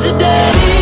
today.